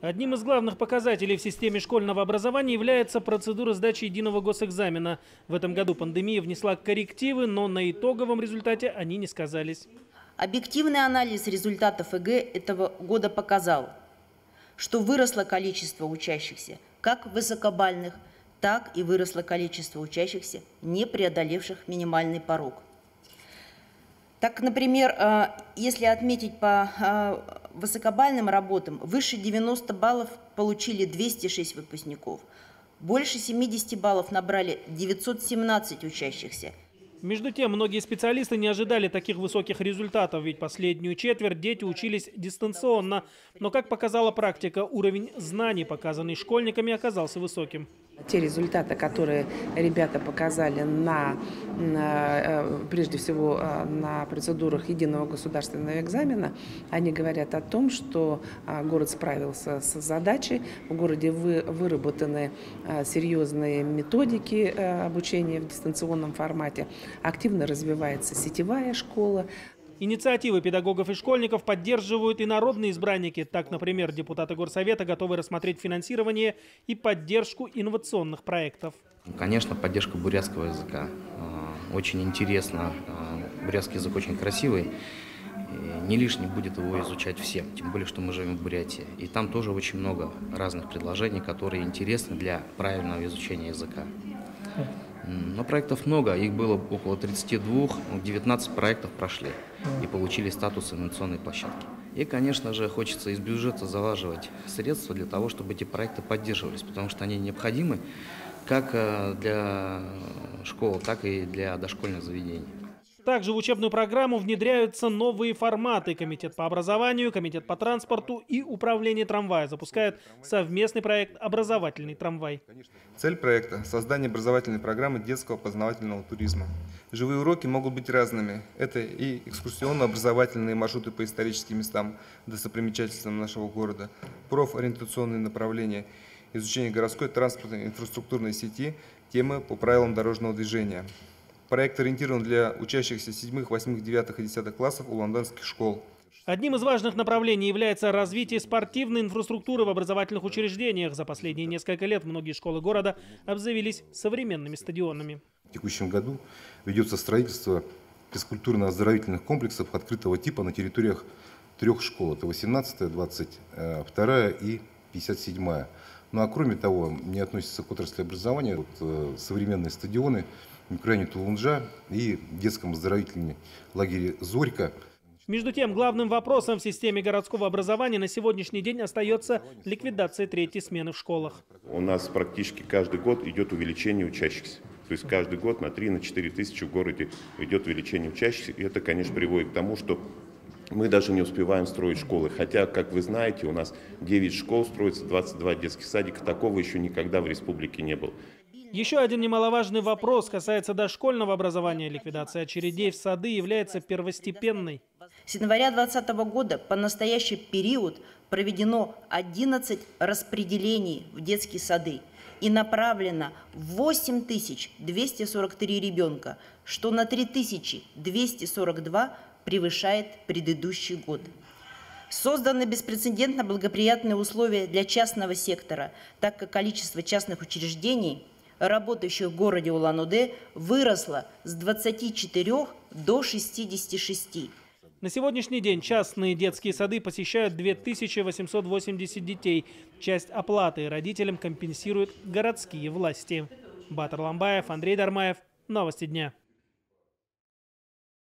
Одним из главных показателей в системе школьного образования является процедура сдачи единого госэкзамена. В этом году пандемия внесла коррективы, но на итоговом результате они не сказались. Объективный анализ результатов ЕГЭ этого года показал, что выросло количество учащихся как высокобальных, так и выросло количество учащихся, не преодолевших минимальный порог. Так, например, э, если отметить по э, высокобальным работам, выше 90 баллов получили 206 выпускников, больше 70 баллов набрали 917 учащихся – между тем, многие специалисты не ожидали таких высоких результатов, ведь последнюю четверть дети учились дистанционно. Но, как показала практика, уровень знаний, показанный школьниками, оказался высоким. Те результаты, которые ребята показали на, на э, прежде всего э, на процедурах единого государственного экзамена, они говорят о том, что э, город справился с задачей, в городе вы, выработаны серьезные методики обучения в дистанционном формате, активно развивается сетевая школа. Инициативы педагогов и школьников поддерживают и народные избранники. Так, например, депутаты Горсовета готовы рассмотреть финансирование и поддержку инновационных проектов. Конечно, поддержка бурятского языка. А, очень интересно. А, бурятский язык очень красивый. Не лишне будет его изучать всем, тем более, что мы живем в Бурятии. И там тоже очень много разных предложений, которые интересны для правильного изучения языка. Но проектов много, их было около 32, 19 проектов прошли и получили статус инновационной площадки. И, конечно же, хочется из бюджета залаживать средства для того, чтобы эти проекты поддерживались, потому что они необходимы как э, для школ, так и для дошкольных заведений. Также в учебную программу внедряются новые форматы. Комитет по образованию, Комитет по транспорту и Управление трамвая запускают совместный проект «Образовательный трамвай». Цель проекта – создание образовательной программы детского познавательного туризма. Живые уроки могут быть разными. Это и экскурсионно-образовательные маршруты по историческим местам, достопримечательствам нашего города, профориентационные направления, изучение городской транспортной инфраструктурной сети, темы по правилам дорожного движения – Проект ориентирован для учащихся 7, 8, 9 и 10 классов уланданских школ. Одним из важных направлений является развитие спортивной инфраструктуры в образовательных учреждениях. За последние несколько лет многие школы города обзавелись современными стадионами. В текущем году ведется строительство физкультурно-оздоровительных комплексов открытого типа на территориях трех школ. Это 18, 22 и 57. Ну а кроме того, не относится к отрасли образования вот, э, современные стадионы микрорайоне Тулунжа и детском оздоровительном лагере «Зорька». Между тем, главным вопросом в системе городского образования на сегодняшний день остается ликвидация третьей смены в школах. У нас практически каждый год идет увеличение учащихся. То есть каждый год на 3-4 тысячи в городе идет увеличение учащихся. И это, конечно, приводит к тому, что мы даже не успеваем строить школы. Хотя, как вы знаете, у нас 9 школ строится, 22 детских садика. Такого еще никогда в республике не было. Еще один немаловажный вопрос касается дошкольного образования. Ликвидация очередей в сады является первостепенной. С января 2020 года по настоящий период проведено 11 распределений в детские сады и направлено 8243 ребенка, что на 3242 превышает предыдущий год. Созданы беспрецедентно благоприятные условия для частного сектора, так как количество частных учреждений – работающих в городе Улан-Удэ выросло с 24 до 66. На сегодняшний день частные детские сады посещают 2880 детей. Часть оплаты родителям компенсируют городские власти. Батар Ламбаев, Андрей Дармаев. Новости дня.